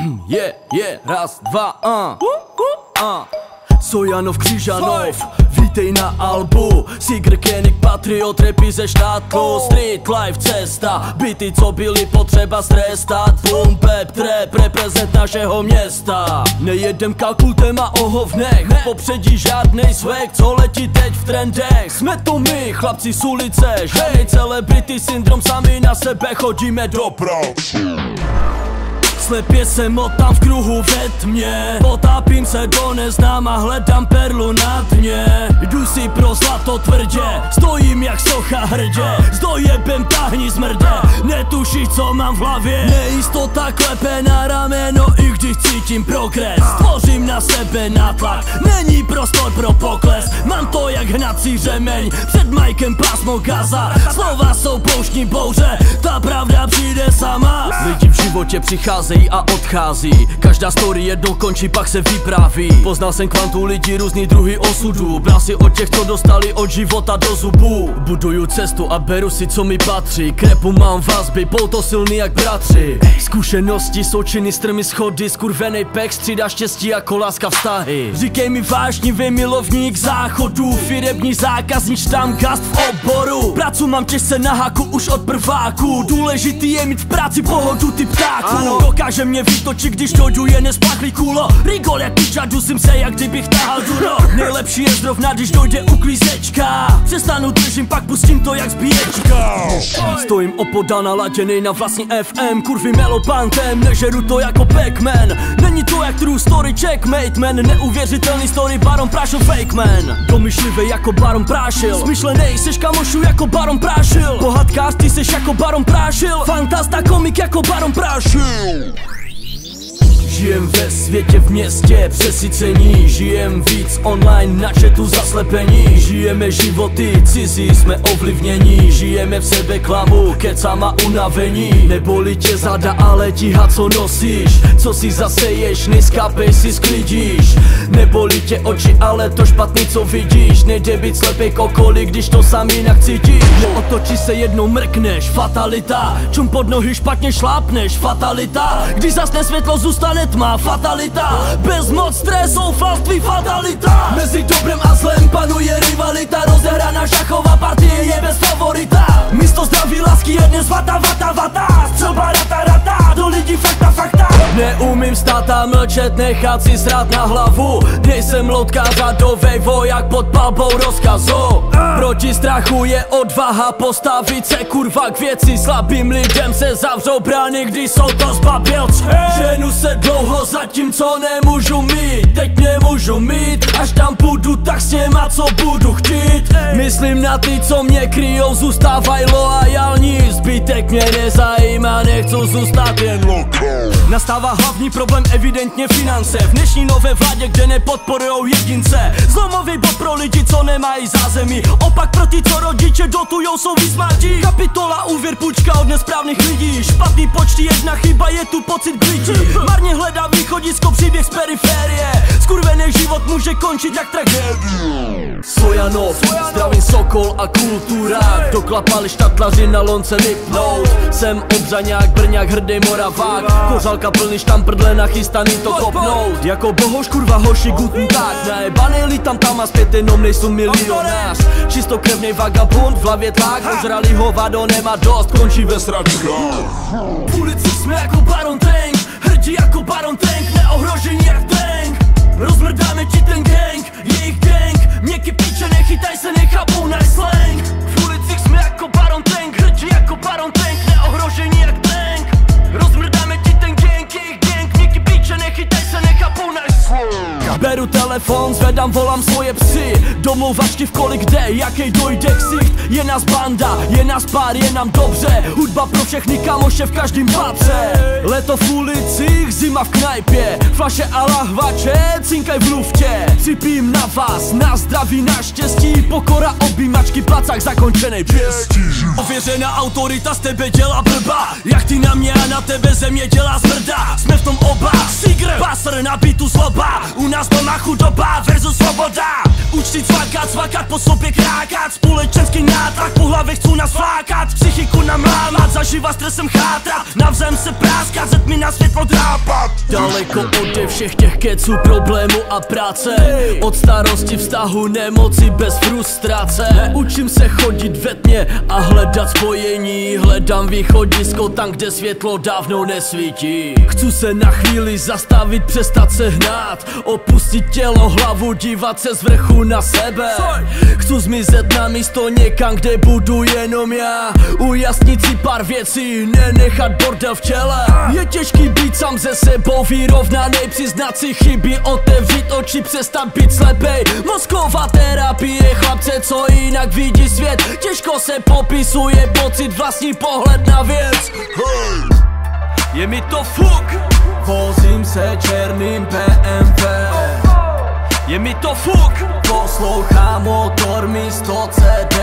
Je, je, raz, dva, a. a. Sojanov Křižanov, vítej na albu. Sigr Koenig, Patriot, repy ze štátu. Street life, cesta, byty, co byly potřeba strestat. Boom, pep, trap, reprezent našeho města. Nejedem kalkultem a o hovnech Nepopředí žádnej swag, co letí teď v trendech? Jsme to my, chlapci z ulice. Hej, celebrity syndrom, sami na sebe chodíme do praxe Slepě se motám v kruhu ve tmě. Potápím se do neznáma, hledám perlu na dně. Jdu si pro zlato tvrdě, stojím jak socha hrdě. S dojebem tahni zmrdě, netušíš co mám v hlavě. Nejistota klepe na rameno, i když cítím progres. Tvořím na sebe nátlak, není prostor pro pokles. Mám to jak hnací řemeň, před majkem pásmo gaza. Slova jsou pouštní bouře, ta pravda přijde sama. Lidi v životě přicházejí a odchází. Každá story jednou končí, pak se vypráví. Poznal jsem kvantu lidí, různý druhy osudů. Bral si od těch, co dostali od života do zubů. Buduju cestu a beru si, co mi patří. Krepu mám vazby, byl to silný jak bratři. Zkušenosti jsou činy, strmy schody Skurvenej pek, střídá štěstí jako láska vztahy. Říkej mi vášnivý milovník záchodů Firební zákazník, štamgast v oboru. Pracu mám těžce na haku už od prváku. Důležitý je mít v práci pohodu ty ptáků. Ano. Dokáže mě vytočit, když dojdu je nespachlý kůlo. Rigol jak piča, dusím se jak kdybych tahal duro Nejlepší je zrovna, když dojde uklízečka Přestanu držím, pak pustím to jak zbíječka. Stojím opodal naladěnej na vlastní FM Kurvy melopantem, nežeru to jako Pac-Man. Není to jak true story, checkmate man. Neuvěřitelný story, Baron Prášil fake man. Domyšlivý jako Baron Prášil. Smyšlenej, seš kamošu jako Baron Prášil. Bohatkář, ty seš jako Baron Prášil. Fantasta komik jako Baron Prášil Žijem ve světě v městě přesycení. Žijem víc online na chatu zaslepení. Žijeme životy cizí, jsme ovlivnění. Žijeme v sebe klamu, kecama unavení. Neboli tě zada, ale tíha co nosíš. Co si zaseješ, nejskápej si sklidíš. Neboli tě oči, ale to špatný co vidíš. Nejde být slepej kokoli, když to sám jinak cítíš. Neotočí se jednou mrkneš, fatalita. Čum pod nohy špatně šlápneš, fatalita. Když zasne světlo zůstane tma, fatalita. Bezmoc, stres, zoufalství, fatalita. Mezi dobrem a zlem panuje rivalita. Rozehraná šachová partie je bez favorita. Místo zdraví lásky je dnes vata, vata, vata. Střelba rata, rata, lidí fakta, fakta. Neumím stát a mlčet, nechat si srát na hlavu. Nejsem loutka řadovej voják pod palbou rozkazu. Proti strachu je odvaha postavit se kurva k věci. Slabým lidem se zavřou brány, když jsou to zbabělci Ženu se dlouho zatímco nemůžu mít. Teď nemůžu mít, až tam půjdu tak s těma co budu chtít. Myslím na ty co mě kryjou, zůstávaj loajální mě nezajímá, nechci zůstat jen lokal Nastává hlavní problém evidentně finance. V dnešní nové vládě, kde nepodporujou jedince Zlomový bod pro lidi, co nemají zázemí. Opak pro ty, co rodiče dotujou, jsou vysmátí Kapitola, úvěr, půjčka od nesprávných lidí. Špatný počty, jedna chyba, je tu pocit blití Marně hledá východisko, příběh z Skurvený život může končit jak tragédie. Sojanov, zdravý sokol a kultura. Doklapali štatlaři na lonce lipnout. Jsem obřaňák, brňák, hrdý moravák. Kořalka plný štamprdle nachystaný to kopnout. Jako bohoš kurva hoši guten tak Najebaný lítám tam a zpět jenom nejsou milionář. Čistokrevnej vagabund, v hlavě tlak. Ožralý hovado nemá dost, končí ve sračkách V ulici jsme jako Baron Tank Hrdí jako Baron Tank, neohrožení jak tank Rozmrdáme ti ten gang, jejich gang Měkky píče, nechytaj se, nechápou náš slang. V ulicích jsme jako Baron Tank Hrdí jako Baron Tank, telefon, zvedám, volám svoje psy. Domluvačky v kolik jde, jaký dojde ksicht Je nás banda, je nás pár, je nám dobře. Hudba pro všechny kamoše v každém patře Leto v ulicích, zima v knajpě. Flaše a lahvače, cinkaj v luftě. Cipím na vás, na zdraví, na štěstí. Pokora, objímačky, placák, zakončenej pěstí Ověřená autorita z tebe dělá blba. Jak ty na mě a na tebe země dělá zmrda. Jsme v tom oba, Sigr, pasr na bitu zloba. U nás doma chudoba versus svoboda. Účty cvakat, cvakat po sobě krákat. Společenský nátlak po hlavě chcou nás flákat Psychiku kolena mlámat Zaživa stresem chátra, navzem se práskat Zet mi na světlo drápat Daleko ode všech těch keců, problémů a práce. Od starosti vztahu, nemoci bez frustrace. Učím se chodit ve tmě a hledat spojení. Hledám východisko tam, kde světlo dávno nesvítí. Chci se na chvíli zastavit, přestat se hnát. Opustit tělo, hlavu, dívat se z vrchu na sebe. Chci zmizet na místo někam, kde budu jenom já. Ujasnit si pár věcí, nenechat bordel v těle Je těžký být sám ze sebou vyrovnanej Přiznat si chyby, otevřít oči, přestat být slepej. Mozková terapie, chlapce, co jinak vidí svět? Těžko se popisuje pocit, vlastní pohled na věc. Je mi to fuk, vozím se černým PMV Je mi to fuk, poslouchám motor místo CD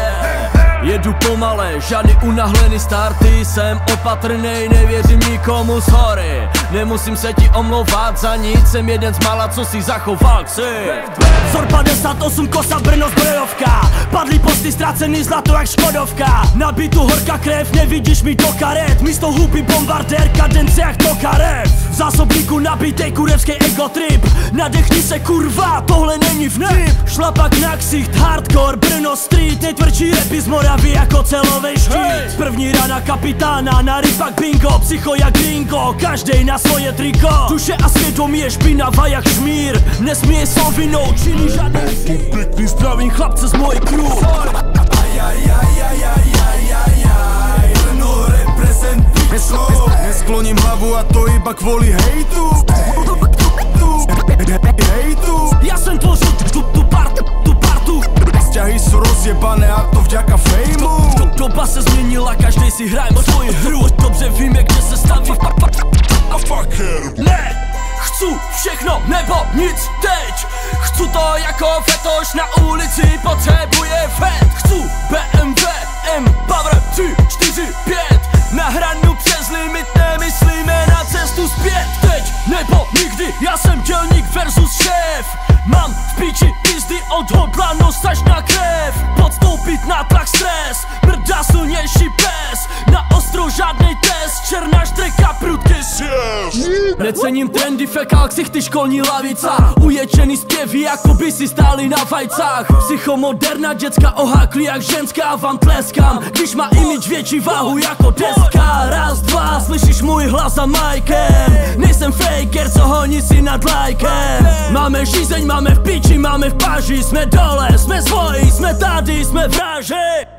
Jedu pomale, žádný unahlený starty Jsem opatrnej, nevěřím nikomu z hory Nemusím se ti omlouvat za nic Jsem jeden z mála, co si zachoval ksicht Vzor 58, kosa, Brno, zbrojovka. Padlý posty, ztracený zlato jak Škodovka. Na bytu horká krev, nevidíš mi do karet. Místo huby bombardér, kadence jak to karev V zásobníku nabitej kurevský egotrip Nadechni se kurva, tohle není vtip. Šlapak na ksicht, hardcore, Brno street. Nejtvrdší repy z Moravy jako celovej štít. První rána kapitána, na rypak bingo Psycho jak gringo, každej na svoje triko. Duše a svědomí je špinavá jak šmír Nesmíje jsou vinou, činí žádný Pěkný zdravím chlapce z mojej crew. Neskloním hlavu a to iba kvôli hejtu. Hejtu. Já jsem tvořil tu, tu partu, tu partu. Vzťahy sú rozjebané a to vďaka fejmu. Doba se změnila, každý si hraje svoji hru. Dobře víme, kde se staví nic teď! Chci to jako fetoš na ulici, potřebuje fet Chci BMW, M, Power 3, 4, 5 Na hranu přes limit, nemyslíme na cestu zpět. Teď nebo nikdy, já jsem dělník versus šéf. Mám v piči pizdy odhodlanost až na krev. Podstoupit na tlak stres, mrdá silnější pes. Na ostro žádnej test, černá štreka, prudký Necením trendy, fekál, ksichty, školní lavica. Uječený zpěvy, jako by si stáli na fajcách Psychomoderna děcka oháklí jak ženská Vám tleskám, když má imič větší váhu jako deska. Raz, dva, slyšíš můj hlas za majkem Nejsem faker, co honí si nad lajkem. Máme žízeň, máme v piči, máme v páži. Jsme dole, jsme svoji, jsme tady, jsme vraži